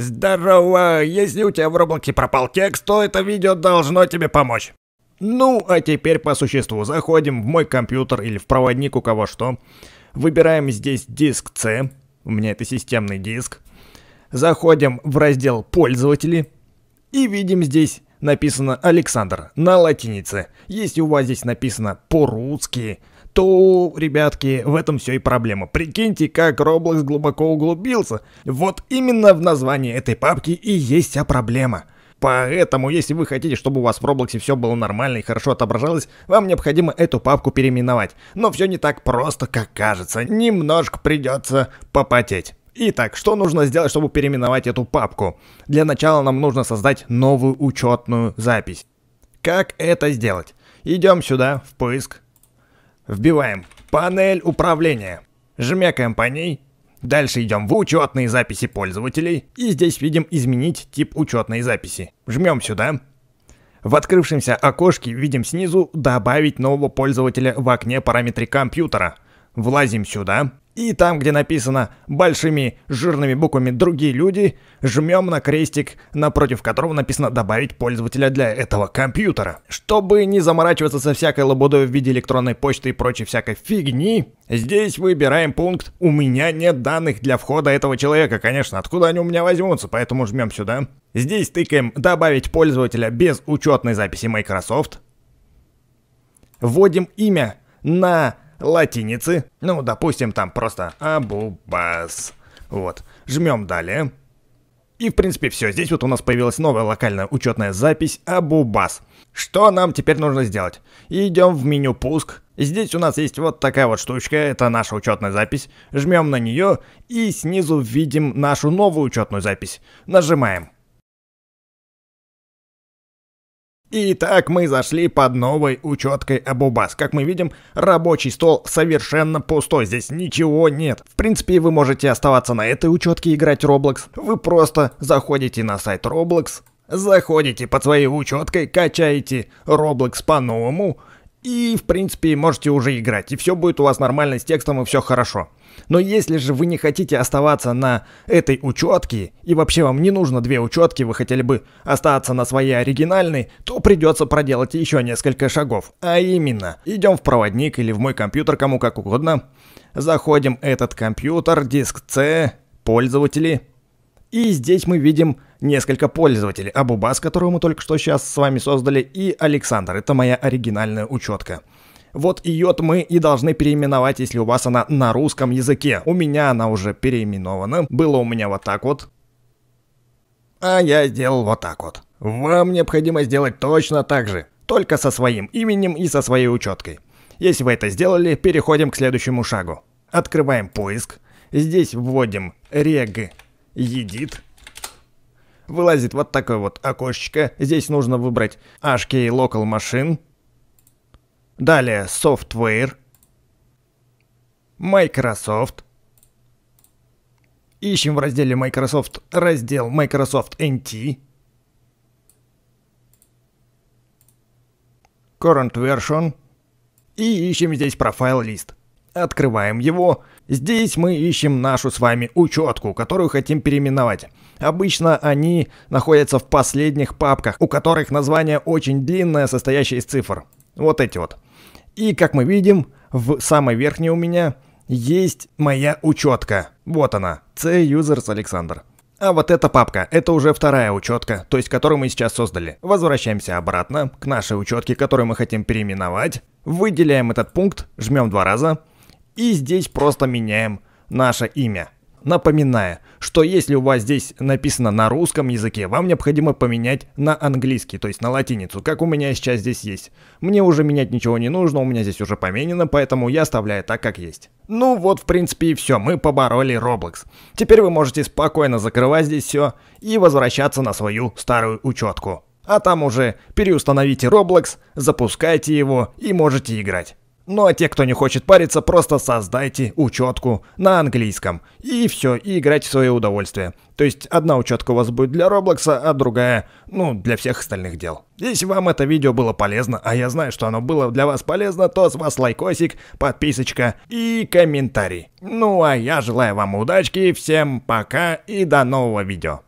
Здорово! Если у тебя в Роблоке пропал текст, то это видео должно тебе помочь. Ну, а теперь по существу. Заходим в мой компьютер или в проводник, у кого что. Выбираем здесь диск C. У меня это системный диск. Заходим в раздел «Пользователи». И видим здесь написано «Александр» на латинице. Если у вас здесь написано по-русски, то, ребятки, в этом все и проблема. Прикиньте, как Roblox глубоко углубился. Вот именно в названии этой папки и есть вся проблема. Поэтому, если вы хотите, чтобы у вас в Роблоксе все было нормально и хорошо отображалось, вам необходимо эту папку переименовать. Но все не так просто, как кажется. Немножко придется попотеть. Итак, что нужно сделать, чтобы переименовать эту папку? Для начала нам нужно создать новую учетную запись. Как это сделать? Идем сюда, в поиск. Вбиваем «Панель управления». Жмякаем по ней. Дальше идем в учетные записи пользователей. И здесь видим изменить тип учетной записи. Жмем сюда. В открывшемся окошке видим снизу «Добавить нового пользователя в окне параметры компьютера». Влазим сюда. И там, где написано большими жирными буквами «Другие люди», жмем на крестик, напротив которого написано «Добавить пользователя для этого компьютера». Чтобы не заморачиваться со всякой лабудой в виде электронной почты и прочей всякой фигни, здесь выбираем пункт «У меня нет данных для входа этого человека». Конечно, откуда они у меня возьмутся, поэтому жмем сюда. Здесь тыкаем «Добавить пользователя без учетной записи Microsoft». Вводим имя на латиницы. Ну, допустим, там просто Абубас. Вот. Жмем далее. И, в принципе, все. Здесь вот у нас появилась новая локальная учетная запись Абубас. Что нам теперь нужно сделать? Идем в меню «Пуск». Здесь у нас есть вот такая вот штучка, это наша учетная запись. Жмем на нее и снизу видим нашу новую учетную запись. Нажимаем. Итак, мы зашли под новой учеткой Абубас. Как мы видим, рабочий стол совершенно пустой, здесь ничего нет. В принципе, вы можете оставаться на этой учетке и играть Roblox. Вы просто заходите на сайт Roblox, заходите под своей учеткой, качаете Roblox по-новому, и, в принципе, можете уже играть. И все будет у вас нормально с текстом, и все хорошо. Но если же вы не хотите оставаться на этой учетке, и вообще вам не нужно две учетки, вы хотели бы остаться на своей оригинальной, то придется проделать еще несколько шагов. А именно, идем в проводник или в мой компьютер, кому как угодно. Заходим этот компьютер, диск C, пользователи. И здесь мы видим несколько пользователей. Абубас, которого мы только что сейчас с вами создали, и Александр. Это моя оригинальная учетка. Вот ее мы и должны переименовать, если у вас она на русском языке. У меня она уже переименована. Было у меня вот так вот. А я сделал вот так вот. Вам необходимо сделать точно так же. Только со своим именем и со своей учеткой. Если вы это сделали, переходим к следующему шагу. Открываем поиск. Здесь вводим reg edit. Вылазит вот такое вот окошечко. Здесь нужно выбрать HK Local Machine. Далее Software, Microsoft. Ищем в разделе Microsoft раздел Microsoft NT. Current Version. И ищем здесь профайл лист. Открываем его. Здесь мы ищем нашу с вами учетку, которую хотим переименовать. Обычно они находятся в последних папках, у которых название очень длинное, состоящее из цифр. Вот эти вот. И как мы видим, в самой верхней у меня есть моя учетка. Вот она, C-Users Александр. А вот эта папка, это уже вторая учетка, то есть которую мы сейчас создали. Возвращаемся обратно к нашей учетке, которую мы хотим переименовать. Выделяем этот пункт, жмем два раза. И здесь просто меняем наше имя напоминая, что если у вас здесь написано на русском языке, вам необходимо поменять на английский, то есть на латиницу, как у меня сейчас здесь есть. Мне уже менять ничего не нужно, у меня здесь уже поменено, поэтому я оставляю так, как есть. Ну вот, в принципе, и все, мы побороли Roblox. Теперь вы можете спокойно закрывать здесь все и возвращаться на свою старую учетку. А там уже переустановите Roblox, запускайте его и можете играть. Ну а те, кто не хочет париться, просто создайте учетку на английском. И все, и играйте в свое удовольствие. То есть одна учетка у вас будет для Роблокса, а другая, ну, для всех остальных дел. Если вам это видео было полезно, а я знаю, что оно было для вас полезно, то с вас лайкосик, подписочка и комментарий. Ну а я желаю вам удачки, всем пока и до нового видео.